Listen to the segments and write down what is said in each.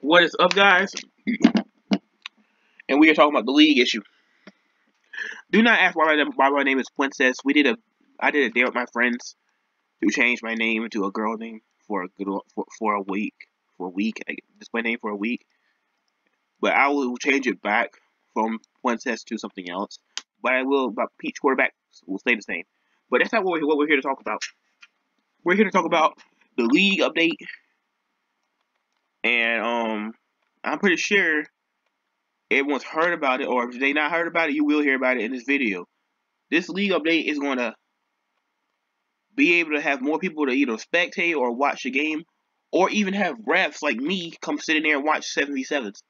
What is up, guys? And we are talking about the league issue. Do not ask why my, why my name is Princess. We did a, I did a dare with my friends to change my name to a girl name for a good for, for a week for a week. Just my name for a week, but I will change it back from Princess to something else. But I will, but Peach quarterback will stay the same. But that's not what we're, what we're here to talk about. We're here to talk about the league update, and um, I'm pretty sure everyone's heard about it, or if they not heard about it, you will hear about it in this video. This league update is going to be able to have more people to either spectate or watch the game, or even have refs like me come sit in there and watch 77s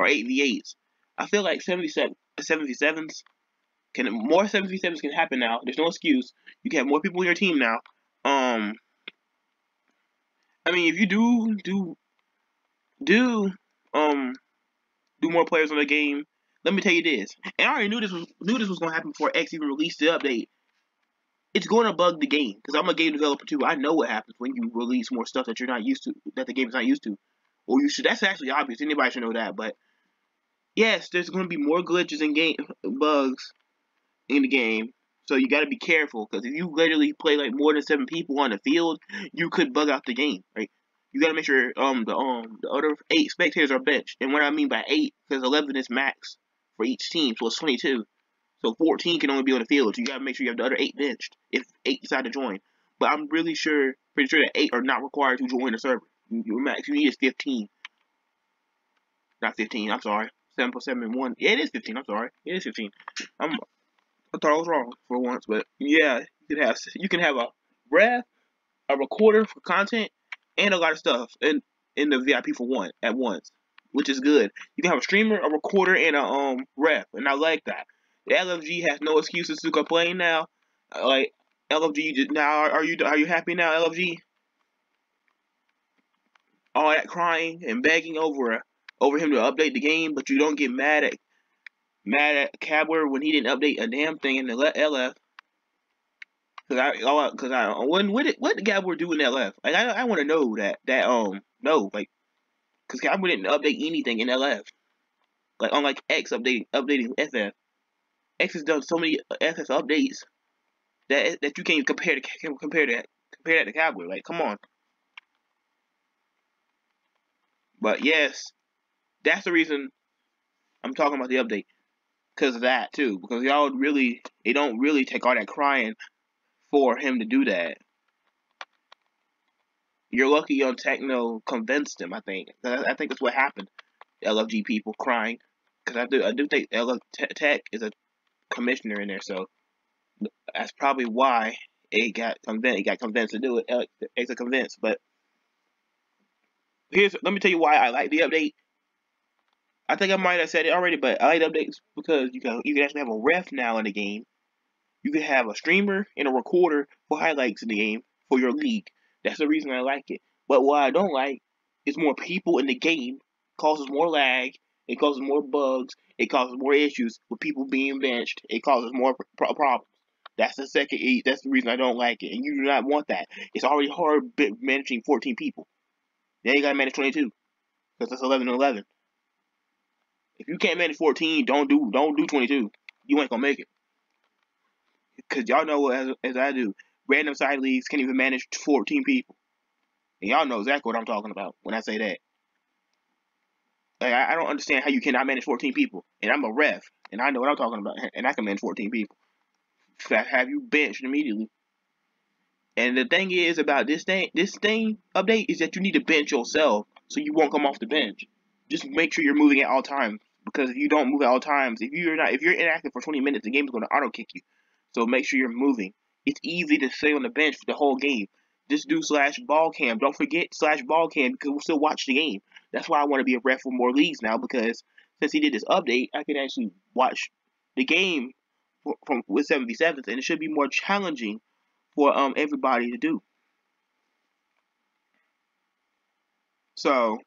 or 8v8s. I feel like 77, 77s can more 77s can happen now. There's no excuse. You can have more people in your team now. Um, I mean, if you do do do um do more players on the game, let me tell you this. And I already knew this was knew this was gonna happen before X even released the update it's going to bug the game because I'm a game developer too. I know what happens when you release more stuff that you're not used to, that the game is not used to, or you should. That's actually obvious. Anybody should know that. But yes, there's going to be more glitches and game bugs in the game, so you got to be careful because if you literally play like more than seven people on the field, you could bug out the game. Right? You got to make sure um the um the other eight spectators are benched, and what I mean by eight because eleven is max for each team, so it's twenty two. So 14 can only be on the field. So you gotta make sure you have the other eight benched if eight decide to join. But I'm really sure, pretty sure that eight are not required to join the server. Your max you need is 15. Not 15. I'm sorry. Seven plus seven one. Yeah, it is 15. I'm sorry. It is 15. I'm. I thought I was wrong for once, but yeah, you can have you can have a ref, a recorder for content, and a lot of stuff in in the VIP for one at once, which is good. You can have a streamer, a recorder, and a um ref, and I like that. The LFG has no excuses to complain now. Like LFG, now are you are you happy now, LFG? All that crying and begging over over him to update the game, but you don't get mad at mad at Gabler when he didn't update a damn thing in the LF. Cause I, all cause I, when what did what did Gabler do in LF? Like I, I want to know that that um no like, cause Gabler didn't update anything in LF. Like unlike X updating updating FF. X has done so many FF updates that that you can't compare to compare that compare that to Cowboy. Like, come on. But yes, that's the reason I'm talking about the update. Cause of that too. Because y'all really they don't really take all that crying for him to do that. You're lucky Young Techno convinced him, I think. I think that's what happened. LFG people crying. Because I do I do think LF Tech is a commissioner in there, so that's probably why it got convinced. It got convinced to do it. Uh, it's a convinced, but here's let me tell you why I like the update. I think I might have said it already, but I like updates because you can you can actually have a ref now in the game. You can have a streamer and a recorder for highlights in the game for your league. That's the reason I like it. But what I don't like is more people in the game causes more lag it causes more bugs. It causes more issues with people being benched. It causes more pro problems. That's the second. That's the reason I don't like it. And you do not want that. It's already hard managing 14 people. Now you gotta manage 22, because that's 11 and 11. If you can't manage 14, don't do don't do 22. You ain't gonna make it. Cause y'all know as as I do, random side leagues can't even manage 14 people. And y'all know exactly what I'm talking about when I say that. Like, I, I don't understand how you cannot manage 14 people. And I'm a ref, and I know what I'm talking about, and I can manage 14 people. Have you benched immediately? And the thing is about this thing, this thing update is that you need to bench yourself so you won't come off the bench. Just make sure you're moving at all times because if you don't move at all times, if you're not, if you're inactive for 20 minutes, the game is going to auto kick you. So make sure you're moving. It's easy to stay on the bench for the whole game. Just do slash ball cam. Don't forget slash ball cam because we'll still watch the game. That's why I want to be a ref for more leagues now because since he did this update, I can actually watch the game from with 77s, and it should be more challenging for um everybody to do. So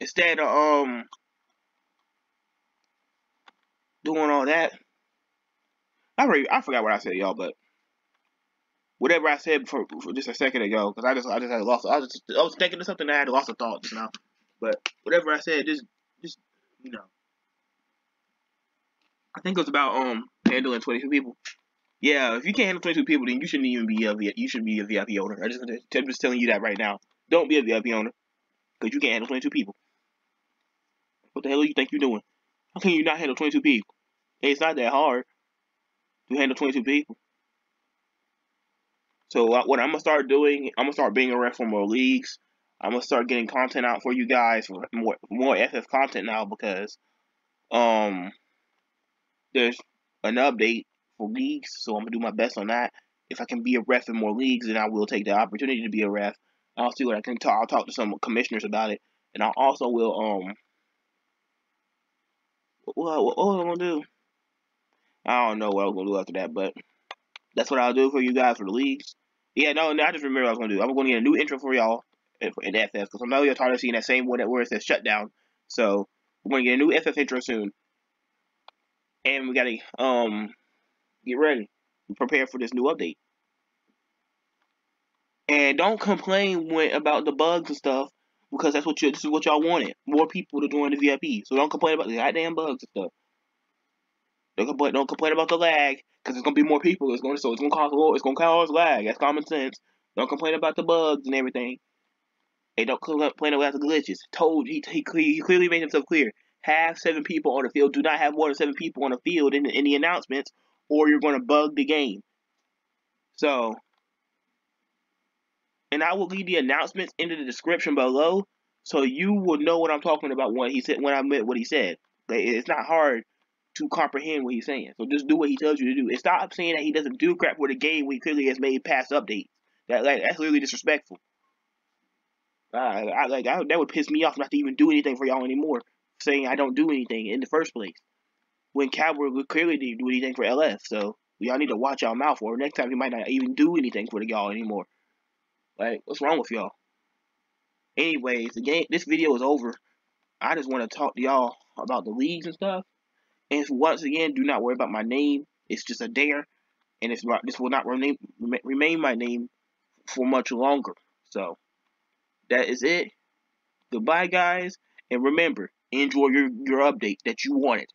instead of um doing all that, I I forgot what I said, y'all, but whatever I said for, for just a second ago, because I just I just had lost. I was just, I was thinking of something that I had lost of thought just now. But whatever I said, just just you know, I think it was about um handling twenty two people. Yeah, if you can't handle twenty two people, then you shouldn't even be a you should be a VIP owner. I just I'm just telling you that right now. Don't be a VIP owner because you can't handle twenty two people. What the hell do you think you're doing? How can you not handle twenty two people? It's not that hard to handle twenty two people. So what I'm gonna start doing, I'm gonna start being a ref for more leagues. I'm gonna start getting content out for you guys, for more more FF content now because um there's an update for leagues, so I'm gonna do my best on that. If I can be a ref in more leagues, then I will take the opportunity to be a ref. I'll see what I can talk. I'll talk to some commissioners about it, and I also will um. What what, what am I gonna do? I don't know what I'm gonna do after that, but that's what I'll do for you guys for the leagues. Yeah, no, no, I just remember what I was gonna do. I'm gonna get a new intro for y'all in FF because I know you're tired of seeing that same one that where it says shutdown. So we're gonna get a new FF intro soon, and we gotta um get ready, prepare for this new update. And don't complain when about the bugs and stuff because that's what you this is what y'all wanted. More people to join the VIP. So don't complain about the goddamn bugs and stuff. Don't complain don't complain about the lag because it's gonna be more people. It's gonna so it's gonna cause it's gonna cause lag. That's common sense. Don't complain about the bugs and everything. Hey, don't complain about the glitches. Told he, he, he clearly made himself clear. Have seven people on the field. Do not have more than seven people on the field in in the announcements, or you're going to bug the game. So, and I will leave the announcements in the description below, so you will know what I'm talking about when he said when I meant what he said. It's not hard to comprehend what he's saying. So just do what he tells you to do. And stop saying that he doesn't do crap for the game when he clearly has made past updates. That like that's really disrespectful. I, like I, that would piss me off not to even do anything for y'all anymore. Saying I don't do anything in the first place when Cowboy clearly didn't do anything for LF. So y'all need to watch y'all mouth, or next time he might not even do anything for the y'all anymore. Like what's wrong with y'all? Anyways, the game. This video is over. I just want to talk to y'all about the leagues and stuff. And once again, do not worry about my name. It's just a dare, and it's this will not remain remain my name for much longer. So that is it. Goodbye, guys, and remember, enjoy your your update that you wanted.